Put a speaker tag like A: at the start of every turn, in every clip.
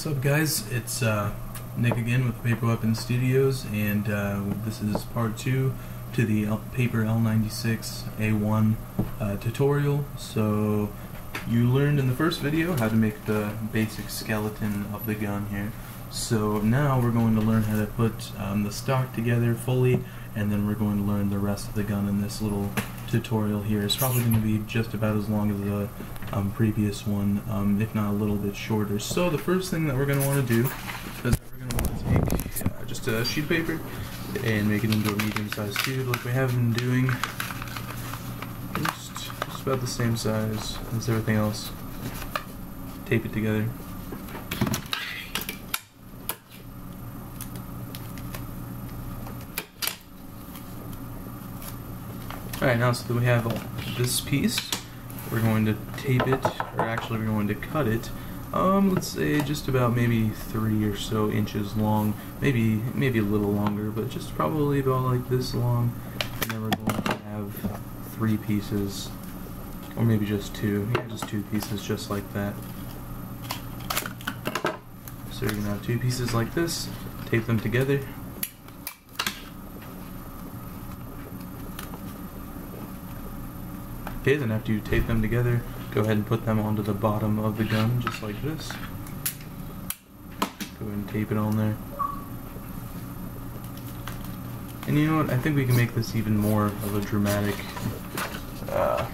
A: what's up guys? It's uh, Nick again with Paper Weapon Studios and uh, this is part 2 to the L Paper L96A1 uh, tutorial. So you learned in the first video how to make the basic skeleton of the gun here. So now we're going to learn how to put um, the stock together fully and then we're going to learn the rest of the gun in this little tutorial here. It's probably going to be just about as long as the um, previous one, um, if not a little bit shorter. So the first thing that we're going to want to do is we're going to want to take uh, just a sheet of paper and make it into a medium-sized tube like we have been doing. Just, just about the same size as everything else. Tape it together. Alright, now so that we have this piece, we're going to tape it, or actually we're going to cut it, um, let's say just about maybe three or so inches long, maybe maybe a little longer, but just probably about like this long, and then we're going to have three pieces, or maybe just two, yeah, just two pieces just like that. So you're going to have two pieces like this, tape them together, Okay, then after you tape them together, go ahead and put them onto the bottom of the gun, just like this. Go ahead and tape it on there. And you know what, I think we can make this even more of a dramatic uh,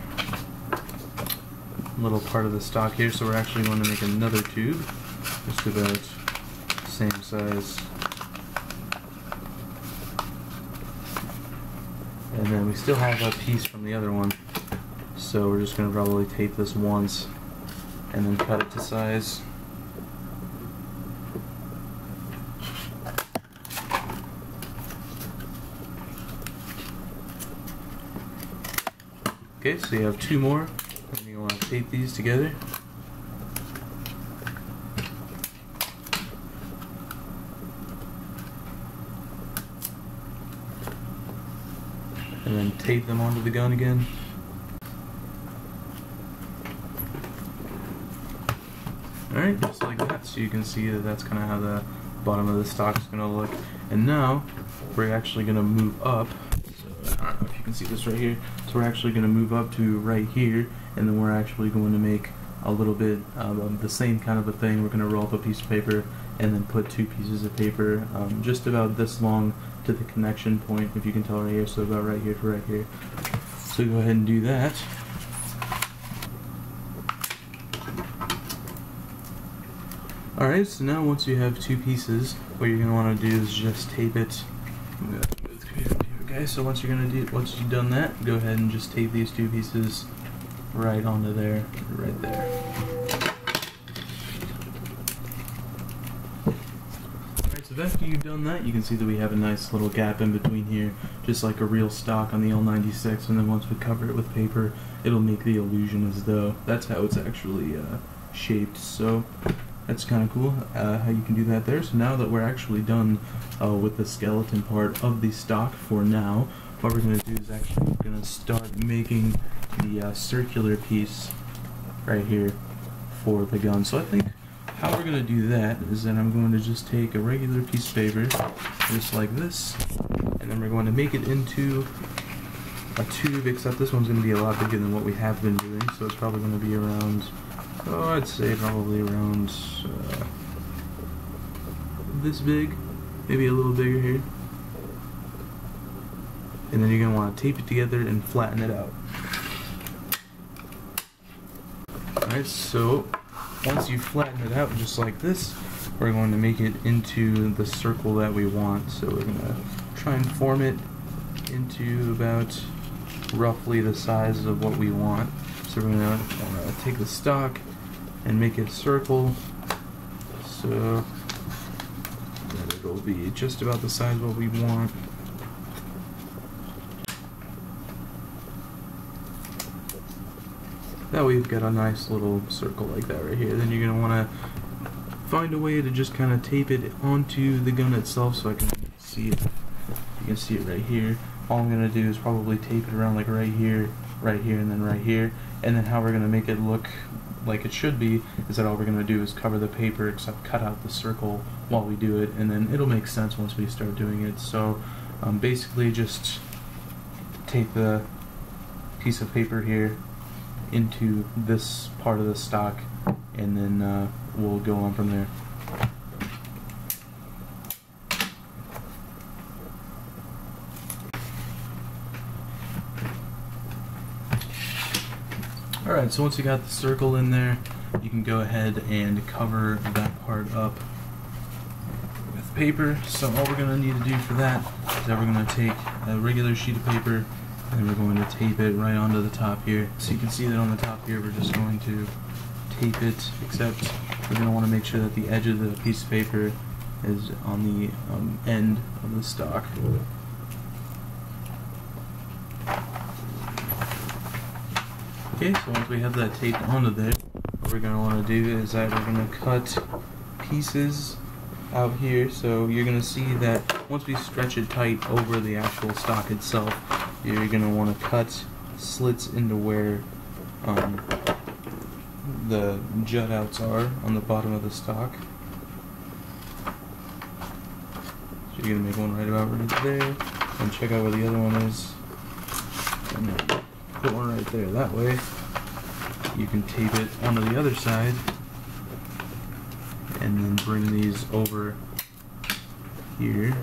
A: little part of the stock here, so we're actually going to make another tube, just about same size. And then we still have a piece from the other one. So we're just going to probably tape this once and then cut it to size. Okay, so you have two more, and you want to tape these together. And then tape them onto the gun again. Alright, just like that. So you can see that that's kind of how the bottom of the stock is going to look. And now, we're actually going to move up. So, I don't know if you can see this right here. So we're actually going to move up to right here. And then we're actually going to make a little bit of the same kind of a thing. We're going to roll up a piece of paper and then put two pieces of paper um, just about this long to the connection point, if you can tell right here. So about right here to right here. So go ahead and do that. Alright, so now once you have two pieces, what you're going to want to do is just tape it. Okay, so once you're going to do, once you've done that, go ahead and just tape these two pieces right onto there, right there. Alright, so after you've done that, you can see that we have a nice little gap in between here, just like a real stock on the L96, and then once we cover it with paper, it'll make the illusion as though that's how it's actually uh, shaped. So that's kind of cool uh, how you can do that there. So now that we're actually done uh, with the skeleton part of the stock for now, what we're going to do is actually we're going to start making the uh, circular piece right here for the gun. So I think how we're going to do that is that I'm going to just take a regular piece of paper, just like this, and then we're going to make it into a tube, except this one's going to be a lot bigger than what we have been doing, so it's probably going to be around Oh, I'd say probably around uh, this big, maybe a little bigger here. And then you're going to want to tape it together and flatten it out. Alright, so once you flatten it out just like this, we're going to make it into the circle that we want. So we're going to try and form it into about roughly the size of what we want. So we're going to take the stock and make it circle so that it'll be just about the size what we want. That way you've got a nice little circle like that right here. Then you're going to want to find a way to just kind of tape it onto the gun itself so I can see it. You can see it right here. All I'm going to do is probably tape it around like right here, right here, and then right here. And then how we're going to make it look like it should be is that all we're going to do is cover the paper except cut out the circle while we do it and then it'll make sense once we start doing it so um, basically just take the piece of paper here into this part of the stock and then uh, we'll go on from there. Alright, so once you got the circle in there, you can go ahead and cover that part up with paper. So all we're going to need to do for that is that we're going to take a regular sheet of paper and we're going to tape it right onto the top here. So you can see that on the top here we're just going to tape it, except we're going to want to make sure that the edge of the piece of paper is on the um, end of the stock. Okay, so once we have that taped onto there, what we're going to want to do is that we're going to cut pieces out here. So you're going to see that once we stretch it tight over the actual stock itself, you're going to want to cut slits into where um, the jut outs are on the bottom of the stock. So you're going to make one right about right there, and check out where the other one is. Right there. That way, you can tape it onto the other side and then bring these over here.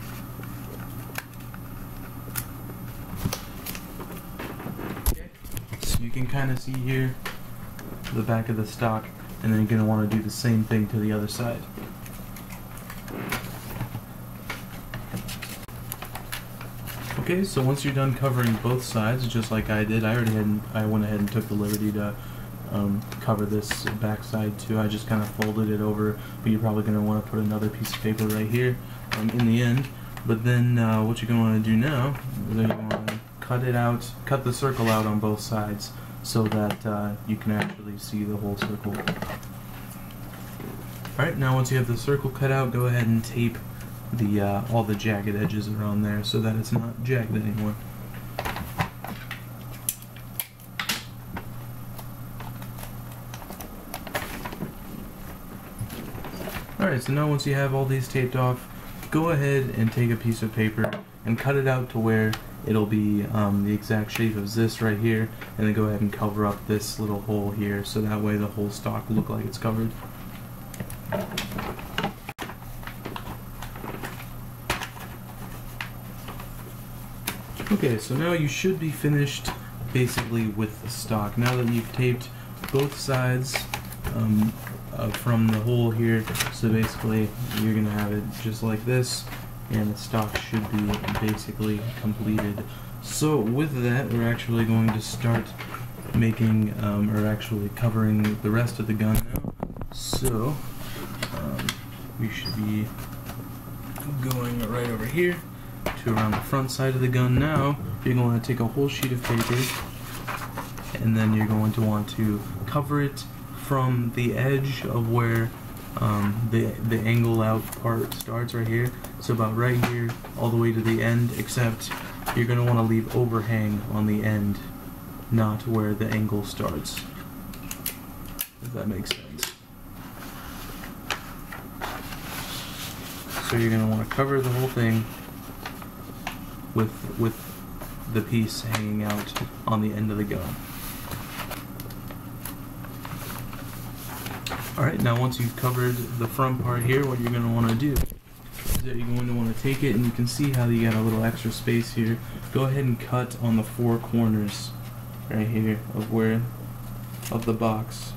A: So you can kind of see here the back of the stock and then you're going to want to do the same thing to the other side. Okay, so once you're done covering both sides, just like I did, I already had, I went ahead and took the liberty to um, cover this back side too. I just kind of folded it over, but you're probably going to want to put another piece of paper right here um, in the end. But then uh, what you're going to want to do now is you to cut it out, cut the circle out on both sides so that uh, you can actually see the whole circle. Alright, now once you have the circle cut out, go ahead and tape the uh, all the jagged edges around there so that it's not jagged anymore. Alright, so now once you have all these taped off, go ahead and take a piece of paper and cut it out to where it'll be um, the exact shape of this right here and then go ahead and cover up this little hole here so that way the whole stock look like it's covered. Okay, so now you should be finished basically with the stock. Now that you've taped both sides um, uh, from the hole here, so basically you're going to have it just like this, and the stock should be basically completed. So with that, we're actually going to start making, um, or actually covering the rest of the gun now. So, um, we should be going right over here to around the front side of the gun now, you're going to take a whole sheet of paper and then you're going to want to cover it from the edge of where um, the the angle out part starts right here. So about right here all the way to the end, except you're going to want to leave overhang on the end, not where the angle starts. If that makes sense. So you're going to want to cover the whole thing with with the piece hanging out on the end of the gun. Alright, now once you've covered the front part here, what you're going to want to do is that you're going to want to take it and you can see how you got a little extra space here. Go ahead and cut on the four corners right here of where, of the box.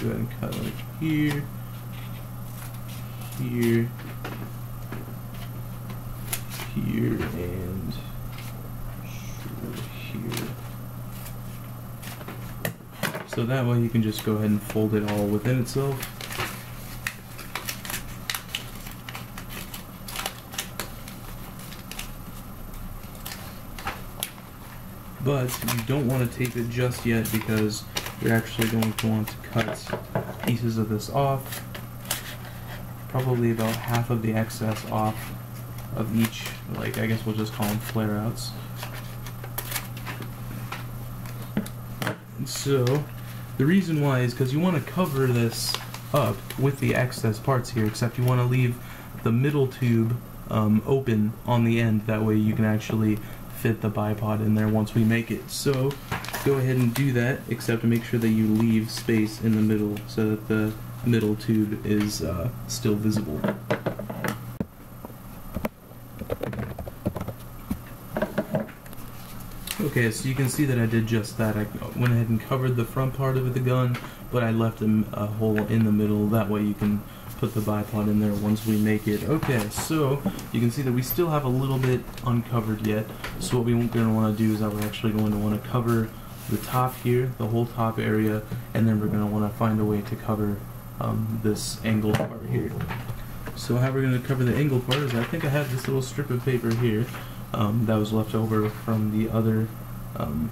A: Go ahead and cut like here, here, here, and here. So that way you can just go ahead and fold it all within itself. But you don't want to tape it just yet because you're actually going to want to cut pieces of this off. Probably about half of the excess off of each, like I guess we'll just call them flare outs. So, The reason why is because you want to cover this up with the excess parts here, except you want to leave the middle tube um, open on the end. That way you can actually fit the bipod in there once we make it. So go ahead and do that, except to make sure that you leave space in the middle so that the middle tube is uh, still visible. Okay, so you can see that I did just that. I went ahead and covered the front part of the gun, but I left a, a hole in the middle. That way you can put the bipod in there once we make it. Okay, so you can see that we still have a little bit uncovered yet. So what we're going to want to do is we're actually going to want to cover the top here, the whole top area, and then we're going to want to find a way to cover um, this angled part here. So how we're going to cover the angled part is I think I have this little strip of paper here um, that was left over from the other um,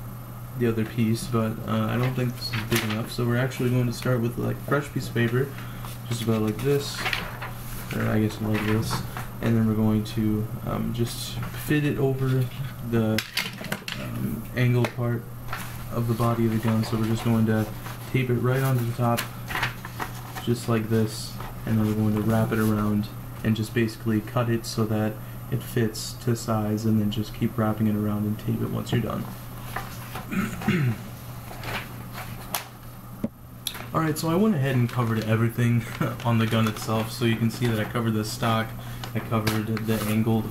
A: the other piece, but uh, I don't think this is big enough. So we're actually going to start with like fresh piece of paper, just about like this, or I guess like this, and then we're going to um, just fit it over the um, angled part of the body of the gun. So we're just going to tape it right onto the top, just like this, and then we're going to wrap it around and just basically cut it so that it fits to size and then just keep wrapping it around and tape it once you're done. Alright, so I went ahead and covered everything on the gun itself, so you can see that I covered the stock, I covered the angled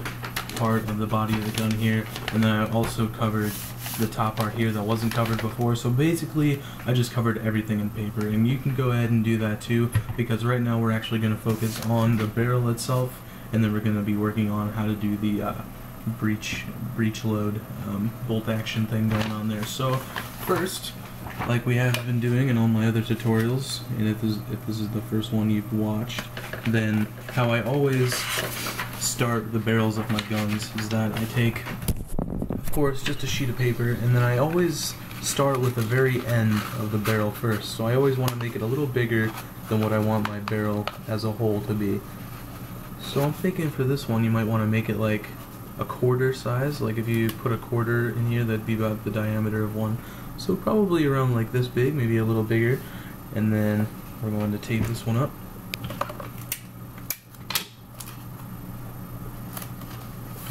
A: part of the body of the gun here, and then I also covered the top part here that wasn't covered before. So basically, I just covered everything in paper, and you can go ahead and do that too, because right now we're actually going to focus on the barrel itself, and then we're going to be working on how to do the uh, breech breech load um, bolt action thing going on there. So first, like we have been doing in all my other tutorials, and if this, if this is the first one you've watched, then how I always start the barrels of my guns is that I take, of course, just a sheet of paper, and then I always start with the very end of the barrel first. So I always want to make it a little bigger than what I want my barrel as a whole to be. So I'm thinking for this one you might want to make it like a quarter size. Like if you put a quarter in here that'd be about the diameter of one. So probably around like this big, maybe a little bigger. And then we're going to tape this one up.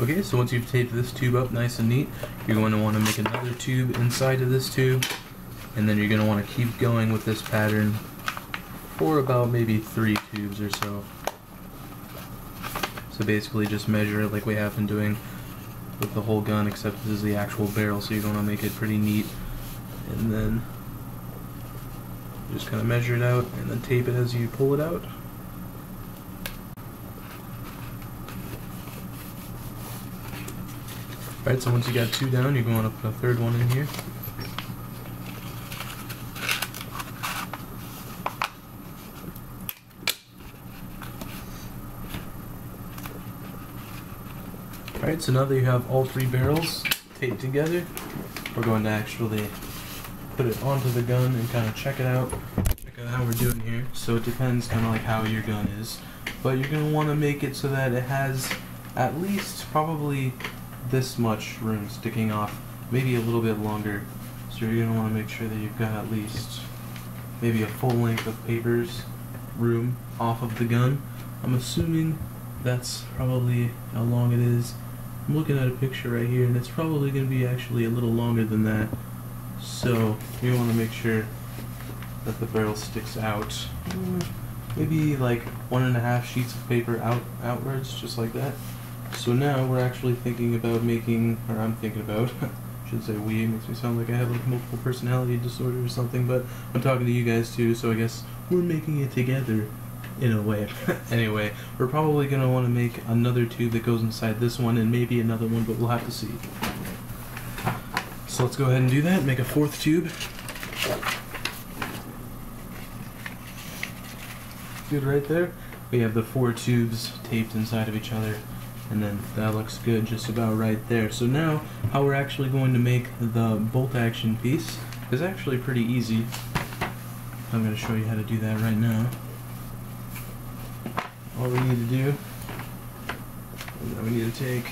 A: Okay, so once you've taped this tube up nice and neat, you're going to want to make another tube inside of this tube, and then you're going to want to keep going with this pattern for about maybe three tubes or so. So basically just measure it like we have been doing with the whole gun, except this is the actual barrel, so you're going to make it pretty neat. And then just kind of measure it out and then tape it as you pull it out. Alright, so once you got two down, you're going to put a third one in here. Alright, so now that you have all three barrels taped together, we're going to actually put it onto the gun and kind of check it out, check out how we're doing here. So it depends kind of like how your gun is. But you're going to want to make it so that it has at least probably this much room sticking off, maybe a little bit longer. So you're going to want to make sure that you've got at least maybe a full length of papers room off of the gun. I'm assuming that's probably how long it is. I'm looking at a picture right here and it's probably going to be actually a little longer than that. So we want to make sure that the barrel sticks out. Maybe like one and a half sheets of paper out outwards, just like that. So now we're actually thinking about making, or I'm thinking about, should say we, it makes me sound like I have like multiple personality disorder or something, but I'm talking to you guys too, so I guess we're making it together in a way. anyway, we're probably going to want to make another tube that goes inside this one and maybe another one, but we'll have to see. So let's go ahead and do that, make a fourth tube. Good right there. We have the four tubes taped inside of each other and then that looks good just about right there. So now how we're actually going to make the bolt action piece is actually pretty easy. I'm going to show you how to do that right now. All we need to do is that we need to take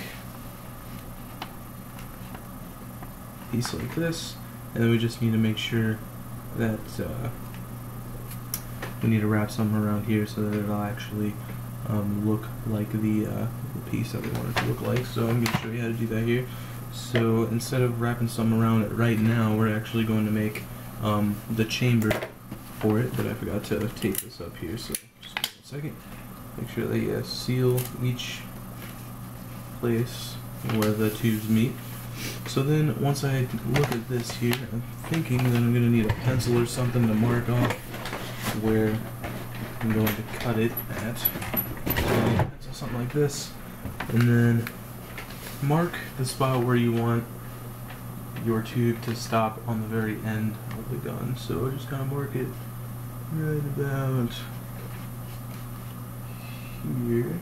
A: a piece like this and then we just need to make sure that uh, we need to wrap some around here so that it'll actually um, look like the, uh, the piece that we want it to look like. So I'm going to show you how to do that here. So instead of wrapping some around it right now, we're actually going to make um, the chamber for it, but I forgot to tape this up here, so just a second. Make sure that you uh, seal each place where the tubes meet. So then, once I look at this here, I'm thinking that I'm going to need a pencil or something to mark off where I'm going to cut it at. So, something like this. And then mark the spot where you want your tube to stop on the very end of the gun. So I just kind of mark it right about here.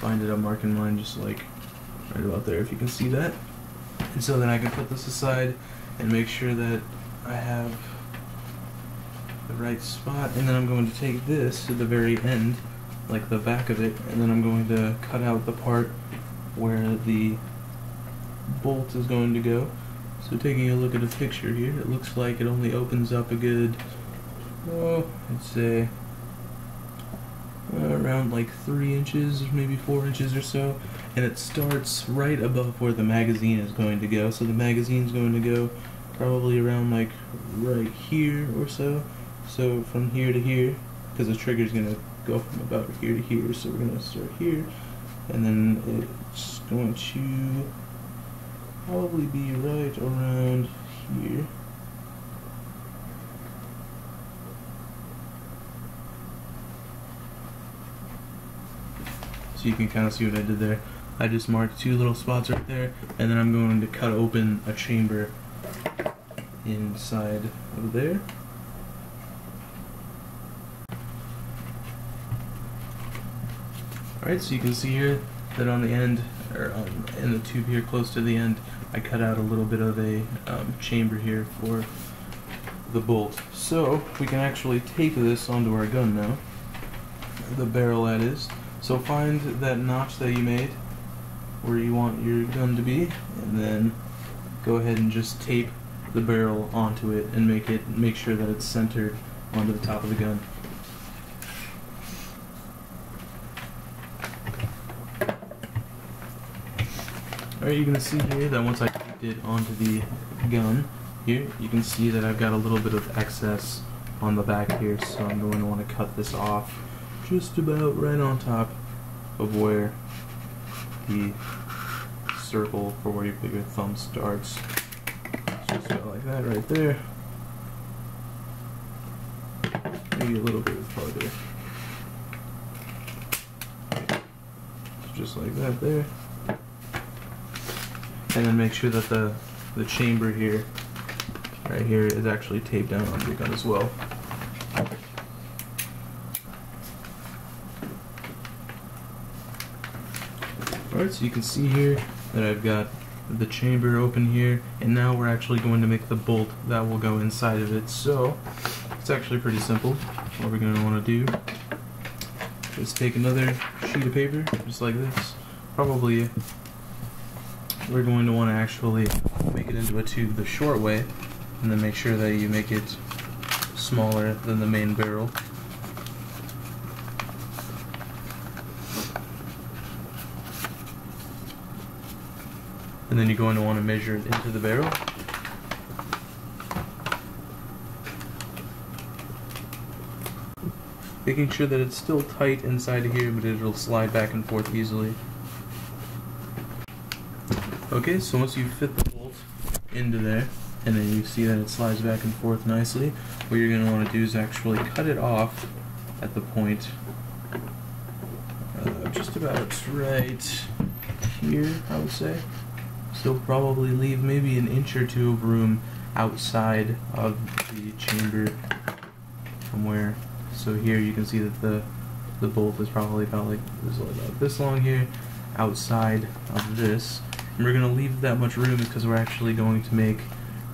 A: So I ended up marking mine just like right about there if you can see that. And so then I can put this aside and make sure that I have the right spot and then I'm going to take this to the very end like the back of it and then I'm going to cut out the part where the bolt is going to go. So taking a look at a picture here, it looks like it only opens up a good, oh, I'd say uh, around like three inches, maybe four inches or so, and it starts right above where the magazine is going to go. So the magazine is going to go probably around like right here or so. So from here to here, because the trigger is going to go from about here to here. So we're going to start here, and then it's going to probably be right around here. So you can kind of see what I did there. I just marked two little spots right there, and then I'm going to cut open a chamber inside of there. Alright, so you can see here that on the end, or on, in the tube here close to the end, I cut out a little bit of a um, chamber here for the bolt. So we can actually tape this onto our gun now, the barrel that is. So find that notch that you made where you want your gun to be, and then go ahead and just tape the barrel onto it and make it make sure that it's centered onto the top of the gun. Alright, you can see here that once I taped it onto the gun here, you can see that I've got a little bit of excess on the back here, so I'm going to want to cut this off just about right on top of where the circle for where you put your thumb starts. Just about like that right there. Maybe a little bit farther. Just like that there and then make sure that the the chamber here right here is actually taped down on your gun as well. So you can see here that I've got the chamber open here, and now we're actually going to make the bolt that will go inside of it. So, it's actually pretty simple. What we're going to want to do is take another sheet of paper, just like this, probably we're going to want to actually make it into a tube the short way and then make sure that you make it smaller than the main barrel. And then you're going to want to measure it into the barrel. Making sure that it's still tight inside of here, but it'll slide back and forth easily. Okay, so once you fit the bolt into there, and then you see that it slides back and forth nicely, what you're going to want to do is actually cut it off at the point uh, just about right here, I would say. So probably leave maybe an inch or two of room outside of the chamber from where. So here you can see that the the bolt is probably about like this, about this long here, outside of this. And we're going to leave that much room because we're actually going to make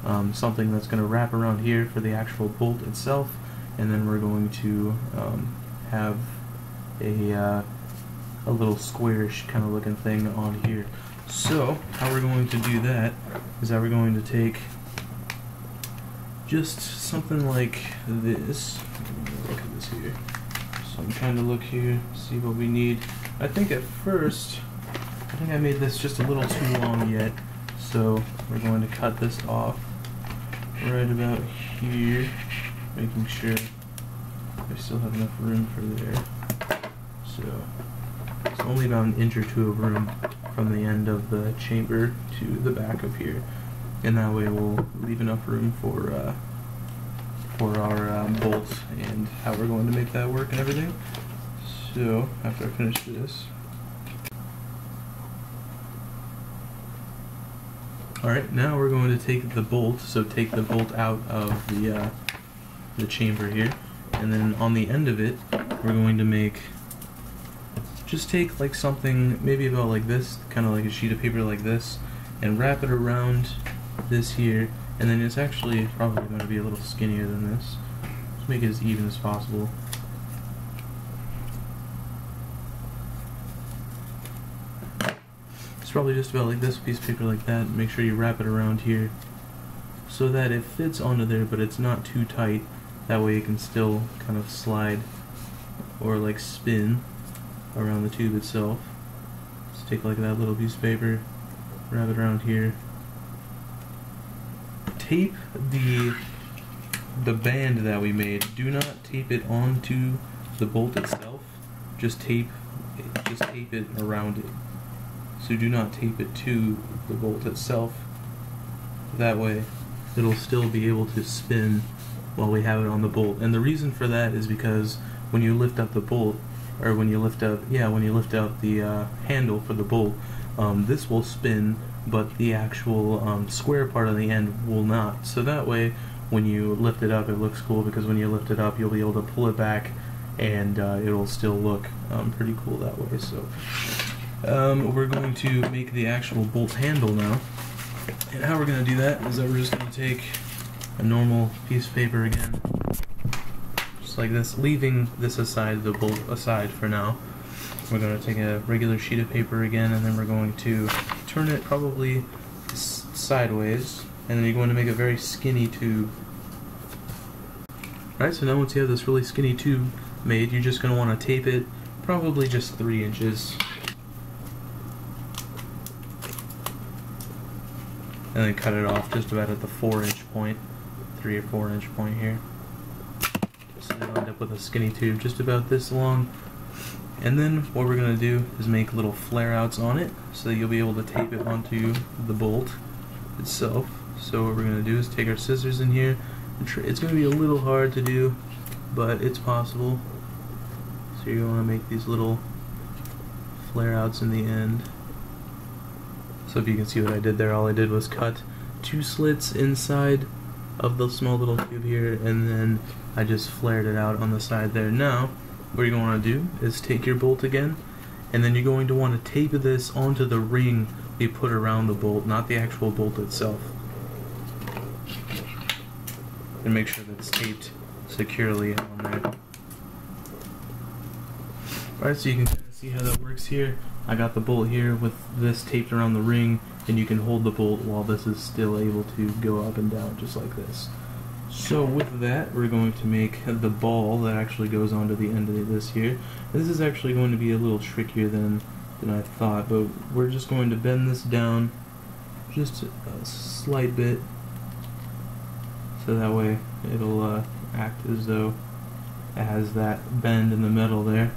A: um, something that's going to wrap around here for the actual bolt itself. And then we're going to um, have a, uh, a little squarish kind of looking thing on here. So, how we're going to do that is that we're going to take just something like this. Look at this here. So I'm trying to look here, see what we need. I think at first, I think I made this just a little too long yet. So we're going to cut this off right about here, making sure I still have enough room for there. So it's only about an inch or two of room from the end of the chamber to the back of here. And that way we'll leave enough room for uh, for our um, bolts and how we're going to make that work and everything. So after I finish this, Alright, now we're going to take the bolt, so take the bolt out of the, uh, the chamber here, and then on the end of it, we're going to make, just take like something, maybe about like this, kind of like a sheet of paper like this, and wrap it around this here, and then it's actually probably going to be a little skinnier than this. Just make it as even as possible. It's probably just about like this piece of paper like that. Make sure you wrap it around here so that it fits onto there but it's not too tight. That way it can still kind of slide or like spin around the tube itself. Just take like that little piece of paper, wrap it around here. Tape the the band that we made. Do not tape it onto the bolt itself. Just tape just tape it around it so do not tape it to the bolt itself. That way it'll still be able to spin while we have it on the bolt. And the reason for that is because when you lift up the bolt, or when you lift up, yeah, when you lift out the uh, handle for the bolt, um, this will spin, but the actual um, square part on the end will not. So that way, when you lift it up, it looks cool because when you lift it up, you'll be able to pull it back, and uh, it'll still look um, pretty cool that way. So um, we're going to make the actual bolt handle now. And how we're going to do that is that we're just going to take a normal piece of paper again, just like this, leaving this aside, the bolt aside for now. We're going to take a regular sheet of paper again, and then we're going to turn it probably sideways, and then you're going to make a very skinny tube. Alright, so now once you have this really skinny tube made, you're just going to want to tape it probably just 3 inches and then cut it off just about at the four inch point, three or four inch point here. So you'll end up with a skinny tube just about this long. And then what we're going to do is make little flare outs on it so that you'll be able to tape it onto the bolt itself. So what we're going to do is take our scissors in here. It's going to be a little hard to do, but it's possible. So you want to make these little flare outs in the end. So if you can see what I did there, all I did was cut two slits inside of the small little tube here, and then I just flared it out on the side there. Now, what you're going to do is take your bolt again, and then you're going to want to tape this onto the ring you put around the bolt, not the actual bolt itself. And make sure that it's taped securely on there. Alright, so you can see how that works here. I got the bolt here with this taped around the ring and you can hold the bolt while this is still able to go up and down just like this. So with that we're going to make the ball that actually goes onto the end of this here. This is actually going to be a little trickier than, than I thought but we're just going to bend this down just a slight bit so that way it'll uh, act as though it has that bend in the middle there.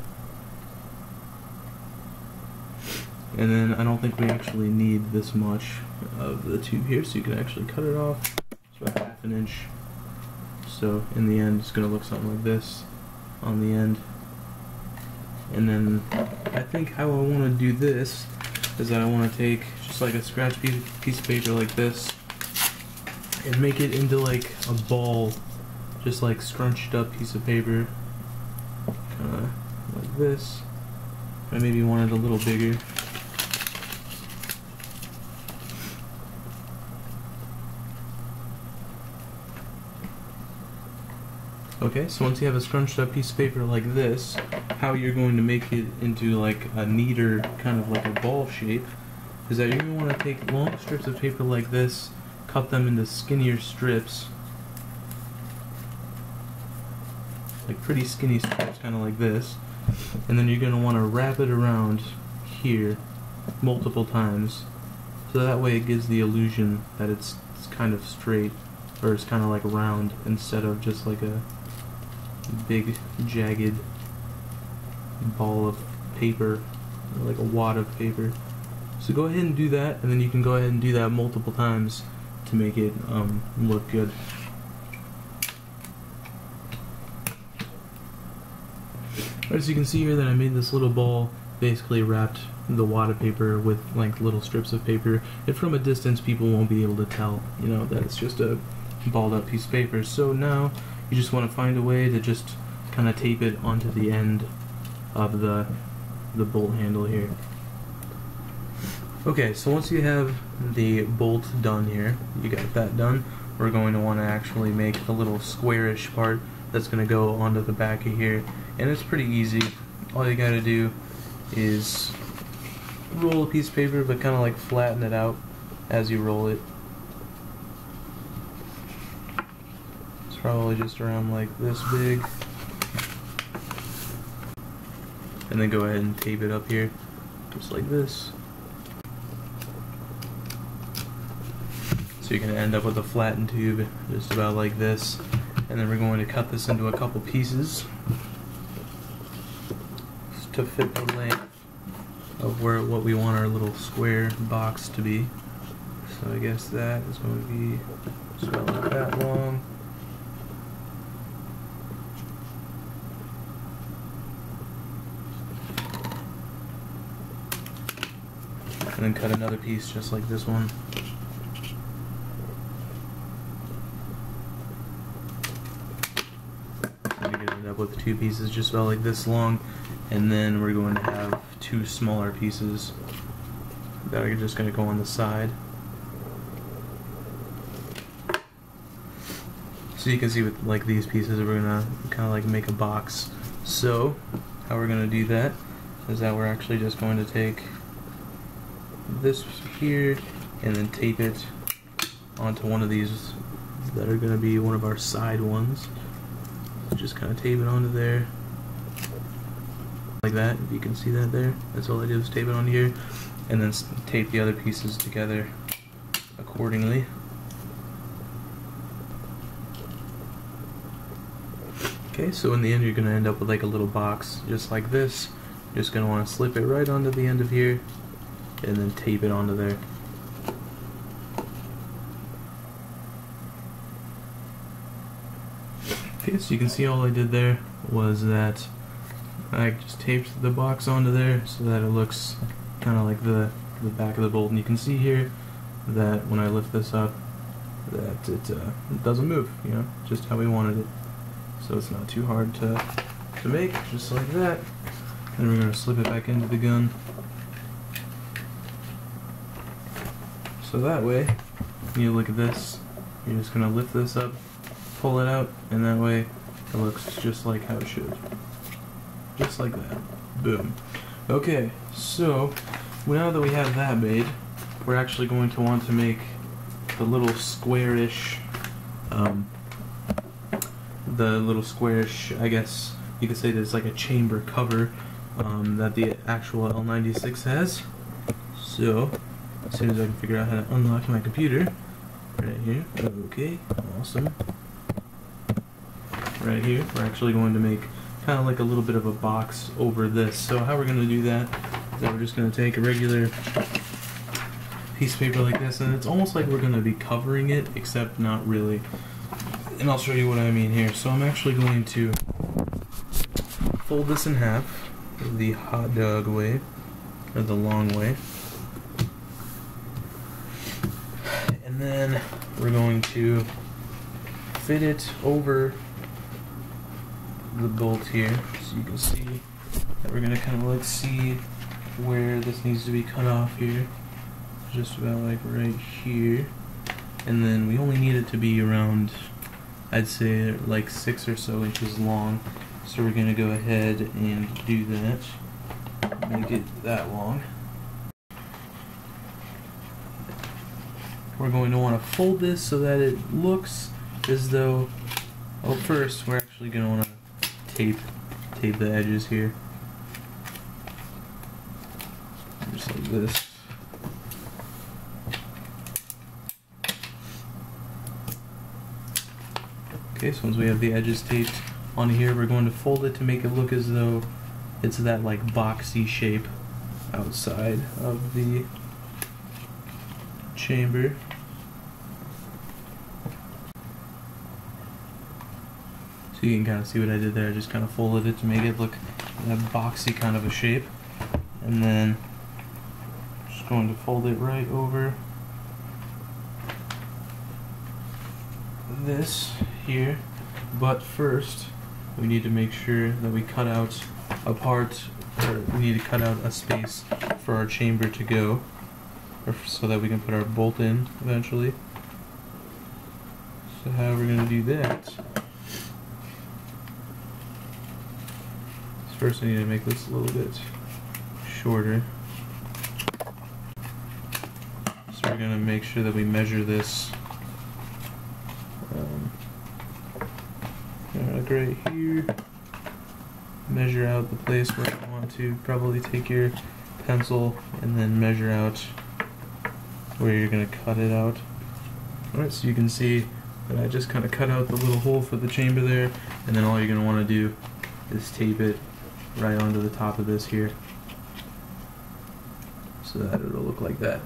A: And then I don't think we actually need this much of the tube here, so you can actually cut it off. It's about half an inch. So in the end, it's going to look something like this on the end. And then I think how I want to do this is that I want to take just like a scratch piece, piece of paper like this and make it into like a ball, just like scrunched up piece of paper, kind of like this. I maybe want it a little bigger. Okay, so once you have a scrunched up piece of paper like this, how you're going to make it into like a neater, kind of like a ball shape, is that you're going to want to take long strips of paper like this, cut them into skinnier strips, like pretty skinny strips, kind of like this. And then you're going to want to wrap it around here multiple times. So that way it gives the illusion that it's, it's kind of straight, or it's kind of like round, instead of just like a big, jagged ball of paper, like a wad of paper. So go ahead and do that, and then you can go ahead and do that multiple times to make it um, look good. As you can see here that I made this little ball basically wrapped the wad of paper with like little strips of paper and from a distance people won't be able to tell you know that it's just a balled up piece of paper so now you just want to find a way to just kind of tape it onto the end of the the bolt handle here. Okay so once you have the bolt done here you got that done we're going to want to actually make the little squarish part that's going to go onto the back of here and it's pretty easy. All you got to do is roll a piece of paper but kind of like flatten it out as you roll it probably just around like this big and then go ahead and tape it up here just like this so you're going to end up with a flattened tube just about like this and then we're going to cut this into a couple pieces to fit the length of where what we want our little square box to be. So I guess that is going to be about that long. And then cut another piece just like this one. you're going to end up with two pieces just about like this long and then we're going to have two smaller pieces that are just going to go on the side. So you can see with like these pieces we're going to kind of like make a box. So how we're going to do that is that we're actually just going to take this here and then tape it onto one of these that are going to be one of our side ones. Just kind of tape it onto there. Like that if you can see that there. That's all I did was tape it on here and then tape the other pieces together accordingly. Okay so in the end you're gonna end up with like a little box just like this. You're just gonna want to slip it right onto the end of here and then tape it onto there okay so you can see all I did there was that I just taped the box onto there so that it looks kind of like the, the back of the bolt. And you can see here that when I lift this up, that it, uh, it doesn't move, you know, just how we wanted it. So it's not too hard to, to make, just like that. Then we're going to slip it back into the gun. So that way, you look at this, you're just going to lift this up, pull it out, and that way it looks just like how it should. Just like that. Boom. Okay, so now that we have that made, we're actually going to want to make the little squarish, um, the little squarish, I guess you could say there's like a chamber cover um, that the actual L96 has. So, as soon as I can figure out how to unlock my computer, right here, okay, awesome. Right here, we're actually going to make kind of like a little bit of a box over this. So how we're going to do that is that we're just going to take a regular piece of paper like this, and it's almost like we're going to be covering it, except not really. And I'll show you what I mean here. So I'm actually going to fold this in half the hot dog way, or the long way. And then we're going to fit it over the bolt here. So you can see that we're gonna kind of like see where this needs to be cut off here. Just about like right here. And then we only need it to be around I'd say like six or so inches long. So we're gonna go ahead and do that. Make it that long we're going to want to fold this so that it looks as though well first we're actually going to want to tape tape the edges here. Just like this. Okay, so once we have the edges taped on here, we're going to fold it to make it look as though it's that like boxy shape outside of the chamber. So you can kind of see what I did there. I just kind of folded it to make it look that boxy kind of a shape. And then just going to fold it right over this here. But first, we need to make sure that we cut out a part, or we need to cut out a space for our chamber to go, or so that we can put our bolt in eventually. So how are we're going to do that? First I need to make this a little bit shorter. So we're going to make sure that we measure this um, like right here. Measure out the place where you want to. Probably take your pencil and then measure out where you're going to cut it out. Alright, so you can see that I just kind of cut out the little hole for the chamber there, and then all you're going to want to do is tape it right onto the top of this here so that it'll look like that.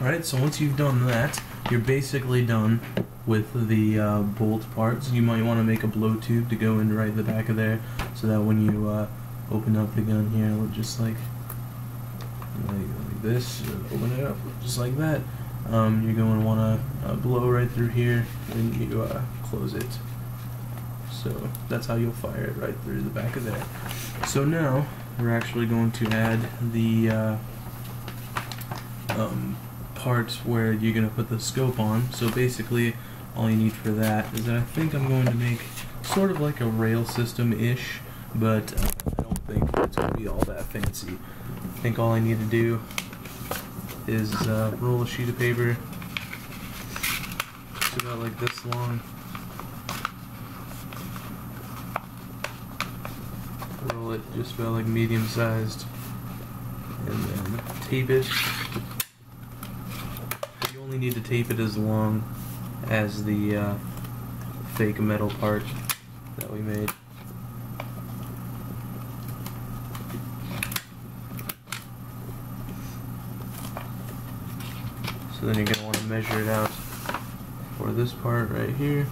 A: Alright, so once you've done that, you're basically done with the uh, bolt parts. You might want to make a blow tube to go in right the back of there so that when you uh, open up the gun here, it'll just like, like, like this, open it up just like that. Um, you're going to want to uh, blow right through here and you uh, close it. So that's how you'll fire it right through the back of there. So now we're actually going to add the uh, um, part where you're going to put the scope on. So basically all you need for that is that I think I'm going to make sort of like a rail system-ish, but uh, I don't think it's going to be all that fancy. I think all I need to do is uh, roll a sheet of paper. It's about like this long. It just about like medium sized. And then tape it. You only need to tape it as long as the uh, fake metal part that we made. So then you're going to want to measure it out for this part right here.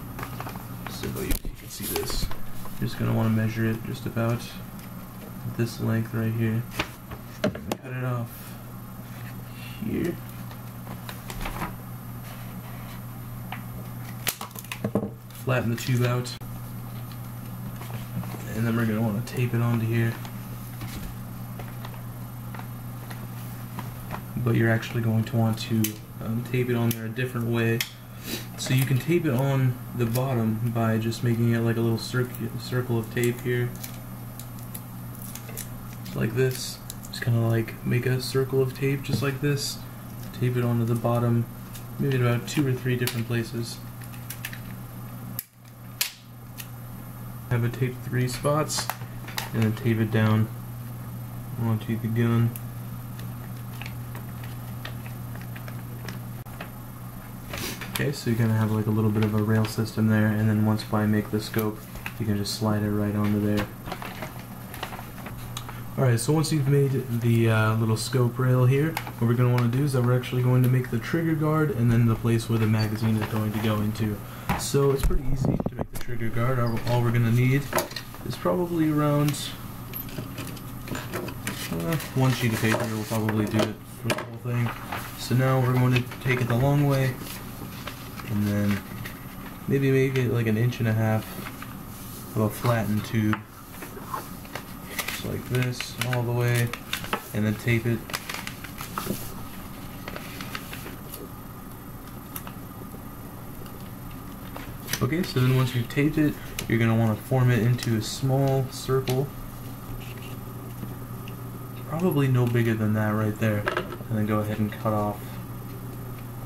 A: So you can see this. You're just going to want to measure it just about this length right here. Cut it off here. Flatten the tube out. And then we're going to want to tape it onto here. But you're actually going to want to um, tape it on there a different way. So you can tape it on the bottom by just making it like a little circle of tape here. Like this. Just kind of like make a circle of tape just like this. Tape it onto the bottom, maybe about two or three different places. Have it taped three spots, and then tape it down onto the gun. Okay, so you're gonna have like a little bit of a rail system there, and then once I make the scope, you can just slide it right onto there. Alright, so once you've made the uh, little scope rail here, what we're going to want to do is that we're actually going to make the trigger guard and then the place where the magazine is going to go into. So it's pretty easy to make the trigger guard. All we're going to need is probably around uh, one sheet of paper will probably do it for the whole thing. So now we're going to take it the long way and then maybe make it like an inch and a half of a flattened tube like this all the way and then tape it. Okay so then once you've taped it you're going to want to form it into a small circle. Probably no bigger than that right there. And then go ahead and cut off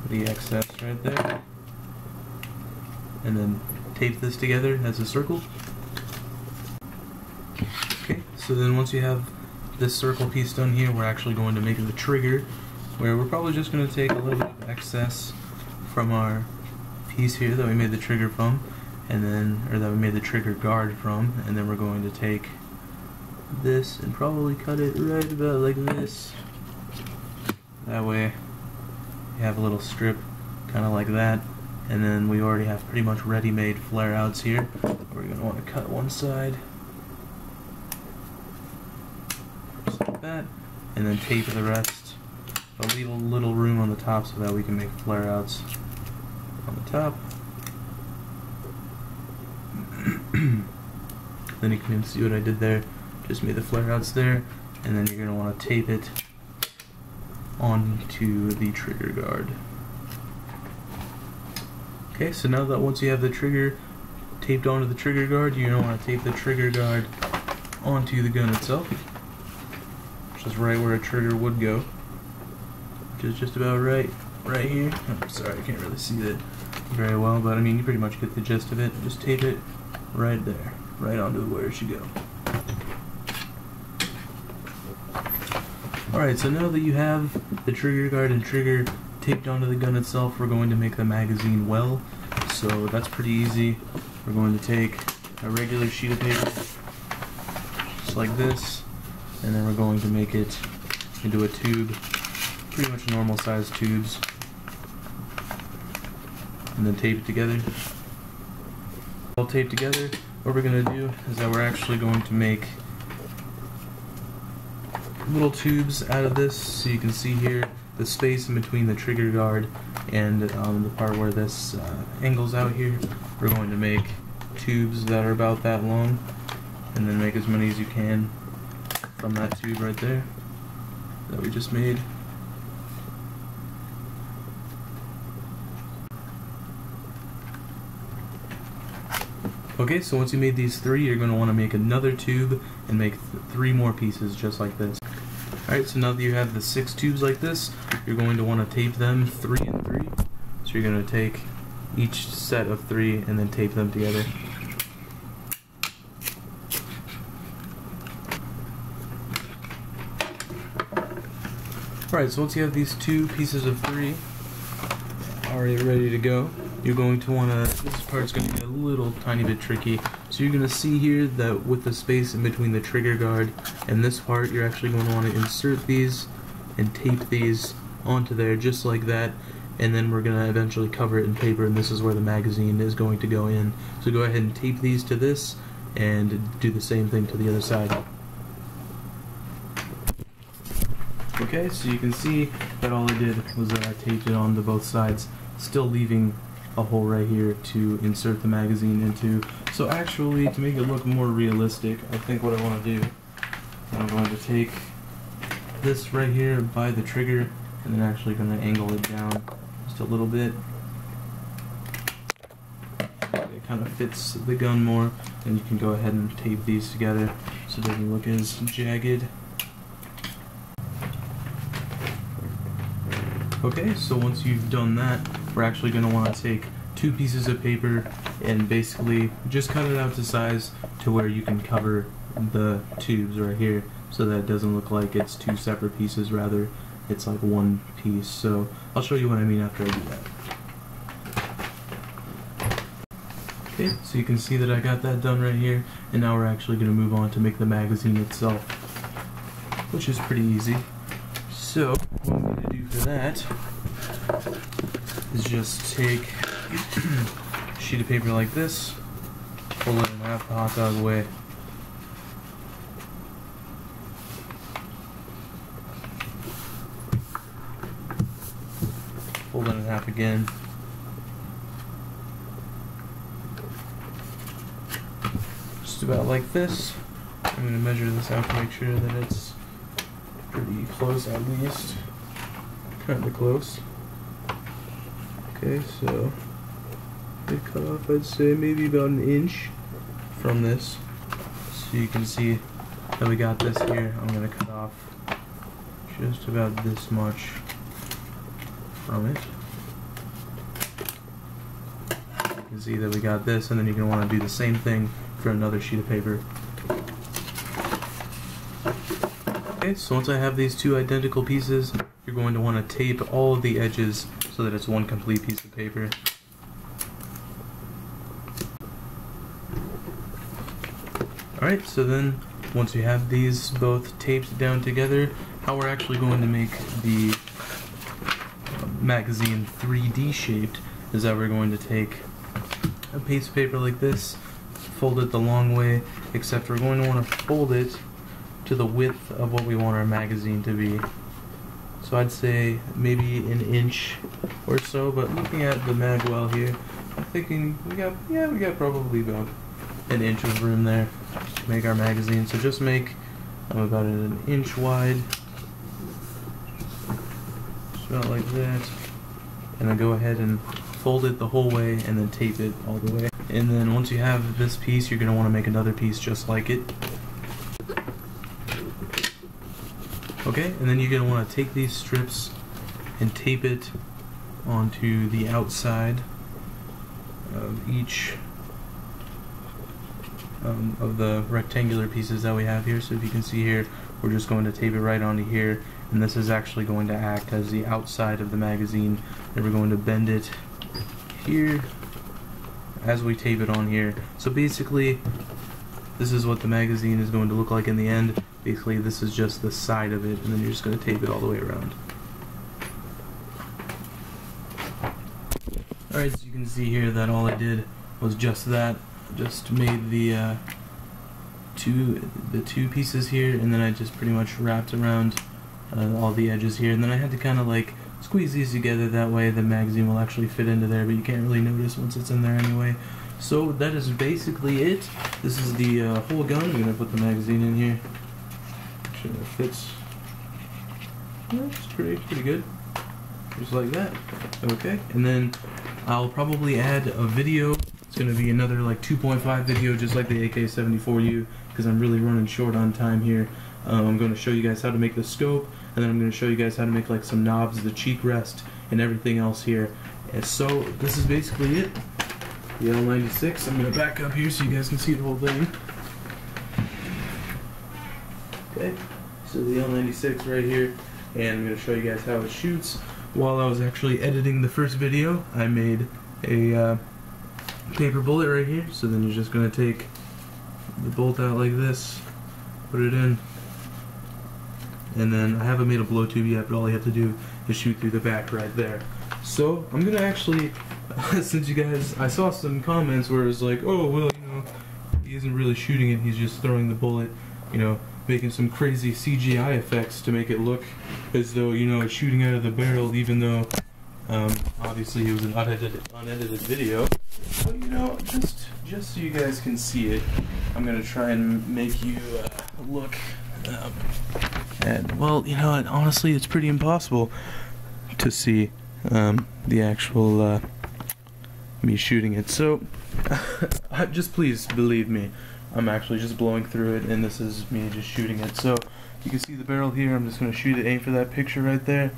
A: the excess right there. And then tape this together as a circle. So then once you have this circle piece done here, we're actually going to make the trigger, where we're probably just going to take a little bit of excess from our piece here that we made the trigger from, and then, or that we made the trigger guard from, and then we're going to take this and probably cut it right about like this. That way you have a little strip kind of like that and then we already have pretty much ready-made flare outs here. We're going to want to cut one side just like that and then tape the rest. I'll leave a little room on the top so that we can make flare outs on the top. then you can see what I did there. Just made the flare outs there and then you're going to want to tape it onto the trigger guard. Okay, so now that once you have the trigger taped onto the trigger guard, you're going to want to tape the trigger guard onto the gun itself, is right where a trigger would go, which is just about right, right here. I'm sorry, I can't really see that very well, but I mean, you pretty much get the gist of it. Just tape it right there, right onto where it should go. Alright, so now that you have the trigger guard and trigger taped onto the gun itself, we're going to make the magazine well. So that's pretty easy. We're going to take a regular sheet of paper, just like this, and then we're going to make it into a tube, pretty much normal sized tubes, and then tape it together. All taped together, what we're going to do is that we're actually going to make little tubes out of this so you can see here the space in between the trigger guard and um, the part where this uh, angles out here. We're going to make tubes that are about that long and then make as many as you can from that tube right there that we just made Okay, so once you made these three, you're going to want to make another tube and make th three more pieces just like this. Alright, so now that you have the six tubes like this, you're going to want to tape them three and three. So you're going to take each set of three and then tape them together. Alright, so once you have these two pieces of three already ready to go, you're going to want to, this part's going to be a little tiny bit tricky. So you're going to see here that with the space in between the trigger guard and this part, you're actually going to want to insert these and tape these onto there just like that. And then we're going to eventually cover it in paper and this is where the magazine is going to go in. So go ahead and tape these to this and do the same thing to the other side. Okay, so you can see that all I did was that I taped it onto both sides, still leaving a hole right here to insert the magazine into. So actually, to make it look more realistic, I think what I want to do, I'm going to take this right here by the trigger, and then actually going to angle it down just a little bit. It kind of fits the gun more, and you can go ahead and tape these together so they can look as jagged. Okay, so once you've done that, we're actually going to want to take two pieces of paper and basically just cut it out to size to where you can cover the tubes right here so that it doesn't look like it's two separate pieces, rather it's like one piece. So I'll show you what I mean after I do that. Okay, so you can see that I got that done right here, and now we're actually going to move on to make the magazine itself, which is pretty easy. So, that is just take a sheet of paper like this, fold it in half the hot dog way. Fold it in half again. Just about like this. I'm going to measure this out to make sure that it's pretty close at least. Kinda close. Okay, so it cut off I'd say maybe about an inch from this. So you can see that we got this here. I'm gonna cut off just about this much from it. You can see that we got this, and then you're going to want to do the same thing for another sheet of paper. Okay, so once I have these two identical pieces, going to want to tape all the edges so that it's one complete piece of paper. Alright, so then once we have these both taped down together, how we're actually going to make the magazine 3D shaped is that we're going to take a piece of paper like this, fold it the long way, except we're going to want to fold it to the width of what we want our magazine to be. So I'd say maybe an inch or so, but looking at the magwell here, I'm thinking we got, yeah, we got probably about an inch of room there to make our magazine. So just make um, about an inch wide, just about like that, and then go ahead and fold it the whole way and then tape it all the way. And then once you have this piece, you're going to want to make another piece just like it. Okay, and then you're going to want to take these strips and tape it onto the outside of each um, of the rectangular pieces that we have here. So if you can see here, we're just going to tape it right onto here, and this is actually going to act as the outside of the magazine. And we're going to bend it here as we tape it on here. So basically, this is what the magazine is going to look like in the end. Basically, this is just the side of it, and then you're just going to tape it all the way around. Alright, so you can see here that all I did was just that. Just made the uh, two the two pieces here, and then I just pretty much wrapped around uh, all the edges here, and then I had to kind of like squeeze these together that way the magazine will actually fit into there, but you can't really notice once it's in there anyway. So that is basically it. This is the uh, whole gun. I'm gonna put the magazine in here sure it fits. That's pretty pretty good. Just like that. Okay, and then I'll probably add a video. It's gonna be another like 2.5 video, just like the AK-74U, because I'm really running short on time here. Um, I'm to show you guys how to make the scope, and then I'm to show you guys how to make like some knobs, the cheek rest, and everything else here. And so this is basically it. The L96. I'm going to back up here so you guys can see the whole thing. Okay, so the L96 right here, and I'm going to show you guys how it shoots. While I was actually editing the first video, I made a uh, paper bullet right here. So then you're just going to take the bolt out like this, put it in, and then I haven't made a blow tube yet, but all you have to do is shoot through the back right there. So I'm gonna actually, since you guys, I saw some comments where it was like, oh well, you know, he isn't really shooting it, he's just throwing the bullet, you know, making some crazy CGI effects to make it look as though you know it's shooting out of the barrel, even though um, obviously it was an unedited, unedited video. But you know, just just so you guys can see it, I'm gonna try and make you uh, look. Um, and well, you know, honestly, it's pretty impossible to see um, the actual uh, me shooting it. So, just please believe me. I'm actually just blowing through it, and this is me just shooting it. So, you can see the barrel here. I'm just going to shoot it, aim for that picture right there.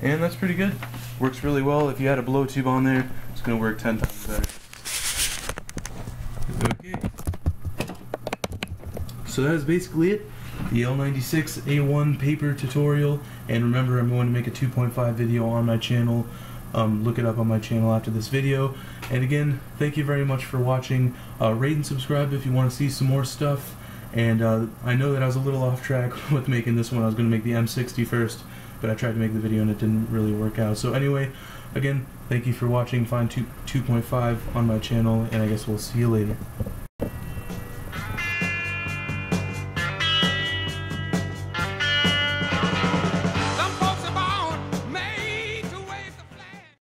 A: And that's pretty good. Works really well. If you had a blow tube on there, it's going to work 10 times better. Okay. So that is basically it. The L96A1 paper tutorial. And remember, I'm going to make a 2.5 video on my channel. Um, look it up on my channel after this video. And again, thank you very much for watching. Uh, rate and subscribe if you want to see some more stuff. And uh, I know that I was a little off track with making this one. I was going to make the M60 first, but I tried to make the video and it didn't really work out. So anyway, again, thank you for watching. Find 2.5 on my channel, and I guess we'll see you later.